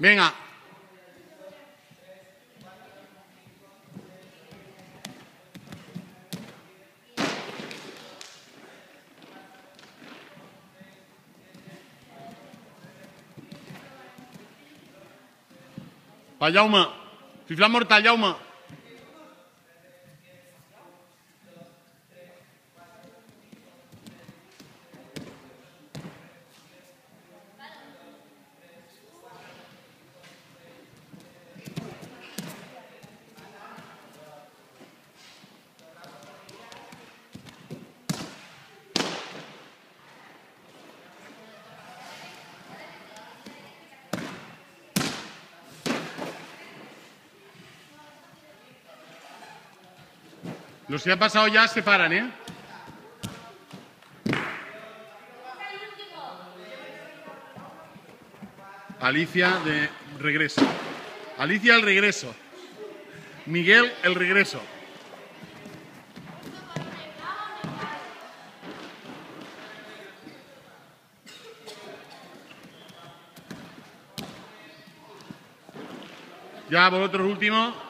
Venga. Va, Jaume. Fiflat mortal, Jaume. Los que han pasado ya se paran, ¿eh? Alicia de regreso. Alicia el regreso. Miguel el regreso. Ya vosotros último.